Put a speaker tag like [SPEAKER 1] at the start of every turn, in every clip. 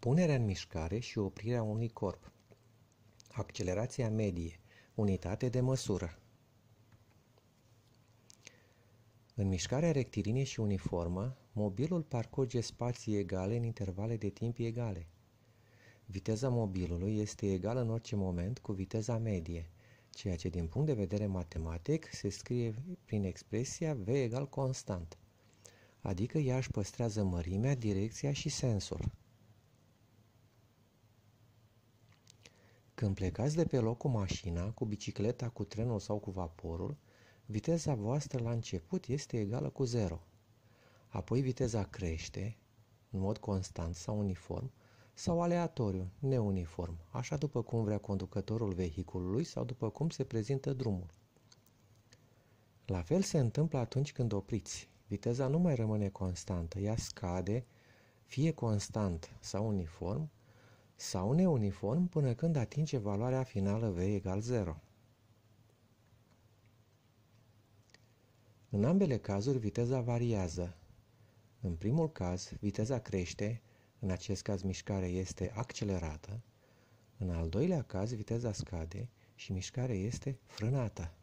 [SPEAKER 1] punerea în mișcare și oprirea unui corp, accelerația medie, unitate de măsură. În mișcarea rectilinie și uniformă, mobilul parcurge spații egale în intervale de timp egale. Viteza mobilului este egală în orice moment cu viteza medie, ceea ce din punct de vedere matematic se scrie prin expresia v egal constant, adică ea își păstrează mărimea, direcția și sensul. Când plecați de pe loc cu mașina, cu bicicleta, cu trenul sau cu vaporul, viteza voastră la început este egală cu 0. Apoi viteza crește, în mod constant sau uniform, sau aleatoriu, neuniform, așa după cum vrea conducătorul vehiculului sau după cum se prezintă drumul. La fel se întâmplă atunci când opriți. Viteza nu mai rămâne constantă, ea scade, fie constant sau uniform, sau neuniform până când atinge valoarea finală V egal 0. În ambele cazuri, viteza variază. În primul caz, viteza crește, în acest caz mișcarea este accelerată. În al doilea caz, viteza scade și mișcarea este frânată.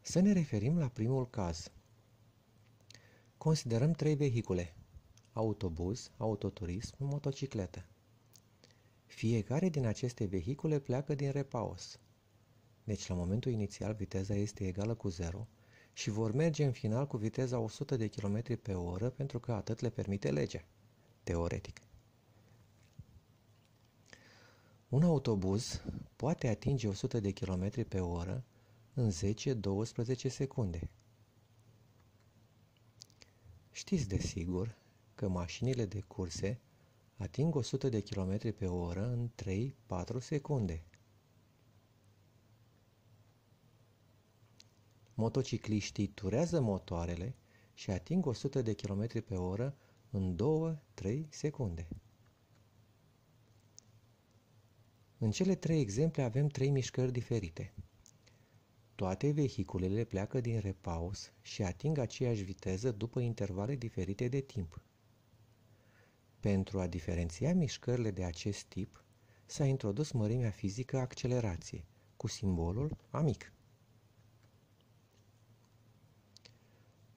[SPEAKER 1] Să ne referim la primul caz. Considerăm trei vehicule, autobuz, autoturism, motocicletă. Fiecare din aceste vehicule pleacă din repaus. Deci la momentul inițial viteza este egală cu 0 și vor merge în final cu viteza 100 de km pe oră pentru că atât le permite legea, teoretic. Un autobuz poate atinge 100 de km pe oră în 10-12 secunde. Știți de sigur că mașinile de curse ating 100 de km pe oră în 3-4 secunde. Motocicliștii turează motoarele și ating 100 de km pe oră în 2-3 secunde. În cele trei exemple avem trei mișcări diferite. Toate vehiculele pleacă din repaus și ating aceeași viteză după intervale diferite de timp. Pentru a diferenția mișcările de acest tip, s-a introdus mărimea fizică accelerație, cu simbolul amic.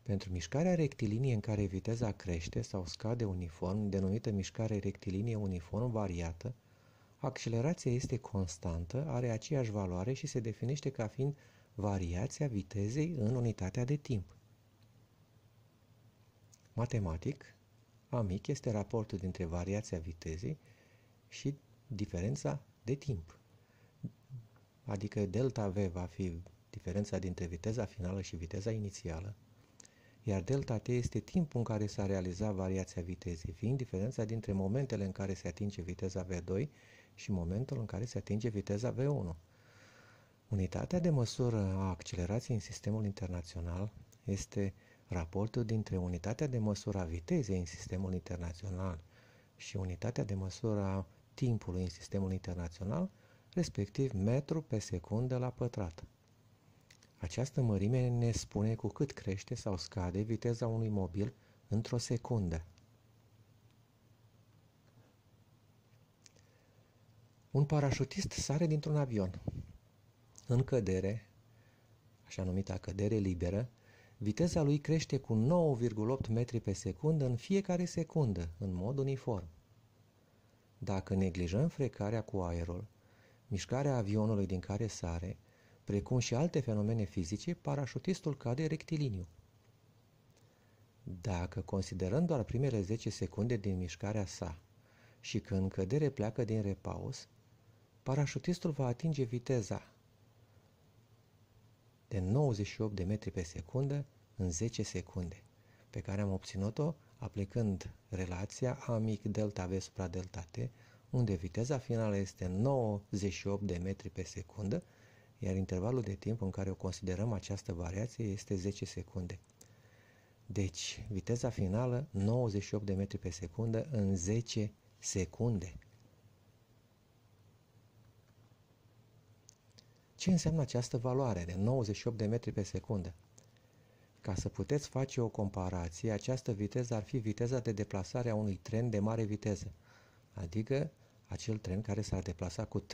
[SPEAKER 1] Pentru mișcarea rectilinie în care viteza crește sau scade uniform, denumită mișcare rectilinie uniform variată, accelerația este constantă, are aceeași valoare și se definește ca fiind variația vitezei în unitatea de timp. Matematic, a mic este raportul dintre variația vitezei și diferența de timp. Adică delta V va fi diferența dintre viteza finală și viteza inițială, iar delta t este timpul în care s-a realizat variația vitezei, fiind diferența dintre momentele în care se atinge viteza V2 și momentul în care se atinge viteza V1. Unitatea de măsură a accelerației în sistemul internațional este raportul dintre unitatea de măsură a vitezei în sistemul internațional și unitatea de măsură a timpului în sistemul internațional, respectiv metru pe secundă la pătrat. Această mărime ne spune cu cât crește sau scade viteza unui mobil într-o secundă. Un parașutist sare dintr-un avion. În cădere, așa numita cădere liberă, viteza lui crește cu 9,8 metri pe secundă în fiecare secundă, în mod uniform. Dacă neglijăm frecarea cu aerul, mișcarea avionului din care sare, precum și alte fenomene fizice, parașutistul cade rectiliniu. Dacă considerăm doar primele 10 secunde din mișcarea sa și că în cădere pleacă din repaus, parașutistul va atinge viteza de 98 de metri pe secundă în 10 secunde, pe care am obținut-o aplicând relația A mic delta V supra delta T, unde viteza finală este 98 de metri pe secundă iar intervalul de timp în care o considerăm această variație este 10 secunde. Deci, viteza finală 98 de metri pe secundă în 10 secunde. Ce înseamnă această valoare de 98 de metri pe secundă? Ca să puteți face o comparație, această viteză ar fi viteza de deplasare a unui tren de mare viteză, adică acel tren care s-ar deplasa cu 352,8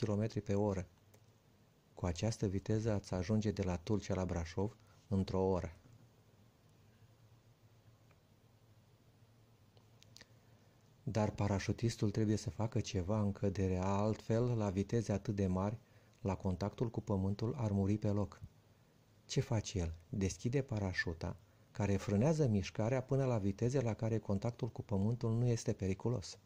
[SPEAKER 1] km pe oră. Cu această viteză ați ajunge de la Tulcea la Brașov într-o oră. Dar parașutistul trebuie să facă ceva în cădere, altfel, la viteze atât de mari, la contactul cu pământul ar muri pe loc. Ce face el? Deschide parașuta, care frânează mișcarea până la viteze la care contactul cu pământul nu este periculos.